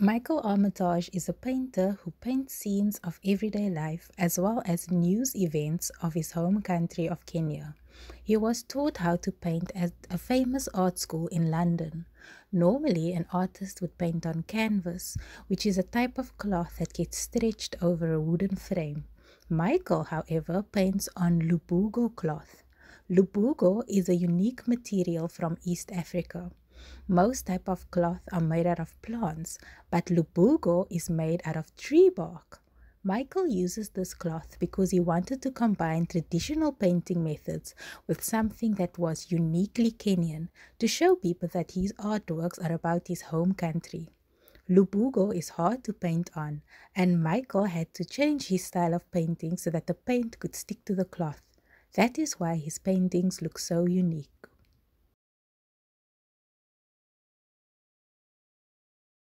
Michael Armitage is a painter who paints scenes of everyday life as well as news events of his home country of Kenya. He was taught how to paint at a famous art school in London. Normally, an artist would paint on canvas, which is a type of cloth that gets stretched over a wooden frame. Michael, however, paints on Lubugo cloth. Lubugo is a unique material from East Africa. Most type of cloth are made out of plants, but Lubugo is made out of tree bark. Michael uses this cloth because he wanted to combine traditional painting methods with something that was uniquely Kenyan to show people that his artworks are about his home country. Lubugo is hard to paint on, and Michael had to change his style of painting so that the paint could stick to the cloth. That is why his paintings look so unique.